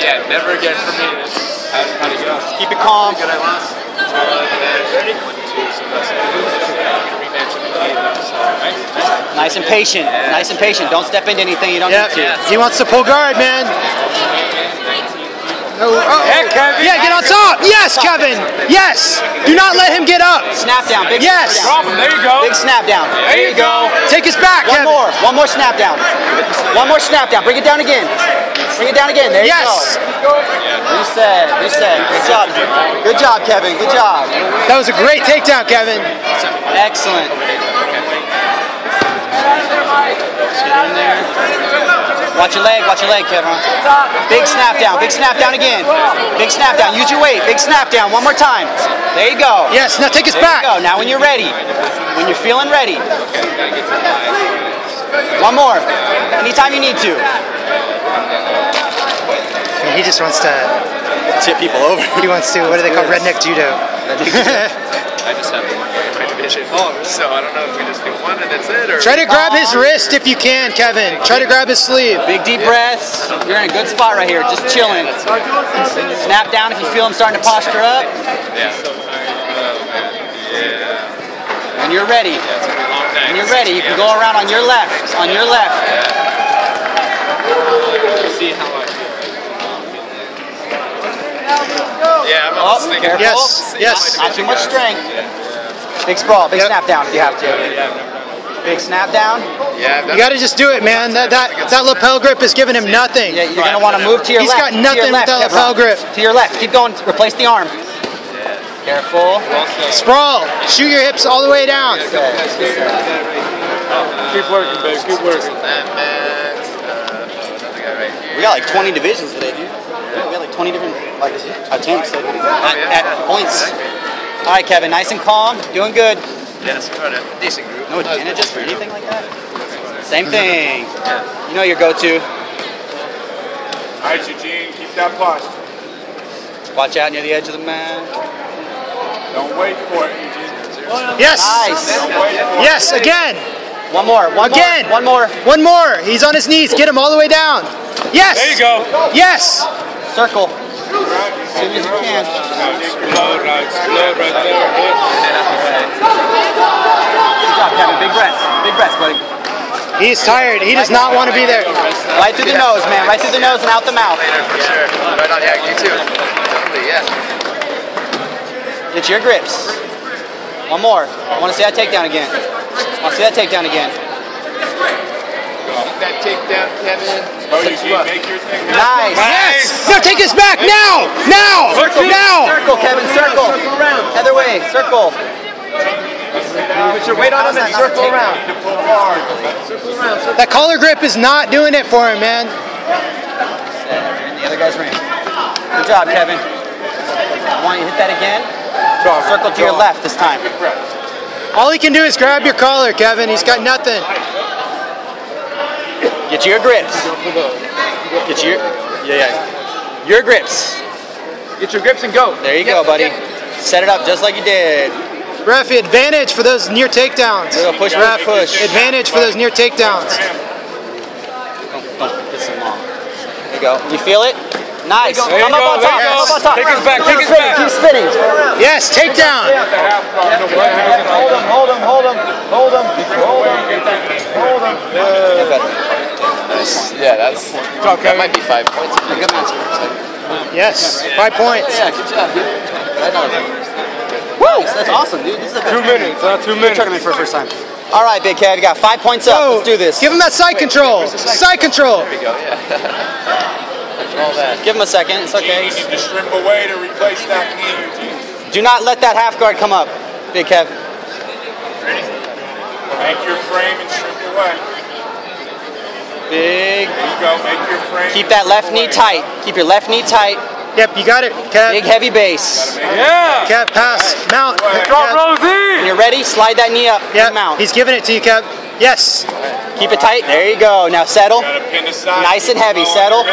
Yeah, never again for me. How, how did you go? Keep it calm. Good, I lost. Ready? One, two, so that's rematch of the game. So, right? Nice and patient. Nice and patient. Don't step into anything you don't Yep. need to. He wants to pull guard, man. Oh, oh. oh. Yeah, get on top. Yes, Kevin. Yes. Do not let him get up. Snap down. Big Yes. snap down. There you go. Big snap down. There you go. Take his back, One Kevin. more. One more snap down. One more snap down. Bring it down again. Bring it down again. There Yes. you go. Reset. Reset. Good job. Good job, Kevin. Good job. That was a great takedown, Kevin. Excellent. Get in there. Watch your leg. Watch your leg, Kevin. Big snap down. Big snap down again. Big snap down. Use your weight. Big snap down. One more time. There you go. Yes. Now take us There you back. go. Now when you're ready, when you're feeling ready. One more. Anytime you need to. He just wants to. Tip people over. He wants to. What do they call redneck judo? I just have my division. Oh, So I don't know if we just do one and that's it, or Try to grab his wrist if you can, Kevin. Try to grab his sleeve. Big deep breaths. You're in a good spot right here. Just chilling. Snap down if you feel him starting to posture up. yeah. So tired. Man. Yeah. When you're ready. Yeah, it's gonna be a long night. When you're ready, you can go around on your left. On your left. See how I feel. Yeah, I'm Oh, almost thinking. careful. Yes, yes. Not too much strength. Big sprawl. Big Yep. snap down if you have to. Big snap down. Yeah, You got to just do it, man. That that that lapel grip is giving him nothing. Yeah, you're gonna want to move to your He's left. He's got nothing with that Kevin. lapel grip. To your left. Keep going. Replace the arm. Careful. Sprawl. Shoot your hips all the way down. Keep working, babe. Keep working. And then another guy right here. We got like 20 divisions today, dude. We got like 20 different like attempts at, at, at points. All right, Kevin. Nice and calm. Doing good. Yes, we're a decent group. No advantages for anything like that. Same thing. You know your go-to. All right, Eugene, keep that posture. Watch out near the edge of the mat. Don't wait for it, Eugene. Yes. Nice. Don't wait for it. Yes. Again. One more. One Again. more. One more. One more. He's on his knees. Get him all the way down. Yes. There you go. Yes. Circle. As soon as you can. Explode, explode right there. Good job, Kevin. Big breaths. Big breaths, buddy. He's tired. He does not want to be there. Right through the nose, man. Right through the nose and out the mouth. Later, sure. Right on, yeah, you too. Totally, yeah. Get your grips. One more. I want to see that takedown again. I want to see that takedown again. Keep that takedown, Kevin. Oh, Eugene, make your thing. Nice. Yes. No, take us back now. Now. Now. Circle, Kevin. Circle. Circle around. Other way. Circle. Put your weight on him and circle around. That collar grip is not doing it for him, man. And the other guy's ring. Good job, Kevin. I want you to hit that again. Circle to your left this time. All he can do is grab your collar, Kevin. He's got nothing. Get your grips. Get your yeah yeah. Your grips. Get your grips and go. There you go, buddy. Set it up just like you did. Ref, advantage for those near takedowns. There push, Ref, push, push. advantage for those near takedowns. Don't, don't get so long. There you go. You feel it? Nice. There you Come up go, on top. you Come up on top. Take us back, Keep take us spinning, back. Keep spinning. Yes, takedown. Hold him, hold him, hold him, hold him, hold him, hold him. Get better. Yeah, that's. That might be five points. Good man. Yes, five points. Yeah, good job, dude. Right on. Woo! That's awesome, dude. This is a good Two minutes, huh? Two good minutes. Uh, tournament for the first time. All right, Big Kev, you got five points up. Whoa. Let's do this. Give him that side control. Side control. There we go, yeah. All that. Give him a second. It's okay. You need to shrimp away to replace that knee, Do not let that half guard come up, Big Kev. Make your frame and shrimp away. Big. There you go. Make your frame. Keep that left knee tight. Keep your left knee tight. Yep, you got it, Big heavy base. Yeah. Cap, pass. Mount. Drop Rosie. When you're ready, slide that knee up Yeah. mount. he's giving it to you, Cap. Yes. Keep it tight. There you go. Now settle. Pin the side. Nice and heavy. low Settle.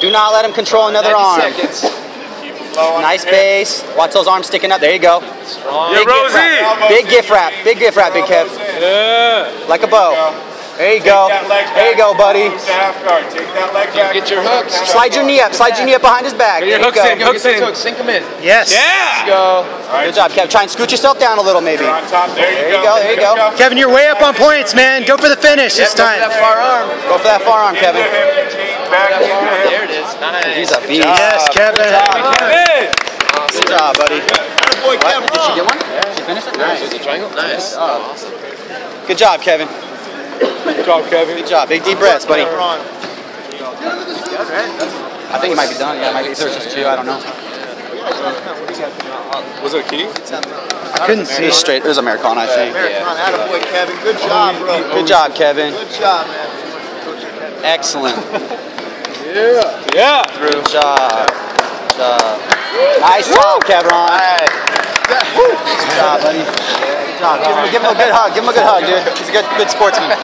Do not let him control another arm. seconds. Eugene. Keep them low on Nice base. Watch those arms sticking up. There you go. Strong. Big gift wrap. Elbows Big in, gift wrap. Big gift wrap, Big Kev. Yeah. Like a bow. There you go. That leg There you go, buddy. Move half guard. Take that leg back. Get your hooks. Slide your knee up. Slide your knee up behind his back. There you hooks go. in, hooks in. Sink them in. Yes. Let's go. Good job, Kevin. Try and scoot yourself down a little, maybe. You're on top. There you There you go. go, there you go. Kevin, you're way up on points, man. Go for the finish this Go for time. that far arm. Go for that forearm, Into Kevin. hip, Eugene. Back into hip. There it is. Nice. He's a beast. Yes, Kevin. Kevin. Good job, buddy. Boy, What? Did she get one? Did she finish it? Nice. Is it triangle? Nice. Awesome. Good job, Kevin. Good job, Kevin. Good job. Big deep breaths, buddy. I think it might be done. Yeah, it might be. There's just two. I don't know. Was it a key? I couldn't see It straight. It was Americana, I think. Attaboy, Kevin. Good job, bro. Good job, Kevin. Good job, man. Excellent. Yeah. Yeah. Good job. Good job. Nice job, Kevin. Good job, buddy. Good job. Give him, give him a good hug. Give him a good hug, dude. He's a good, good sportsman.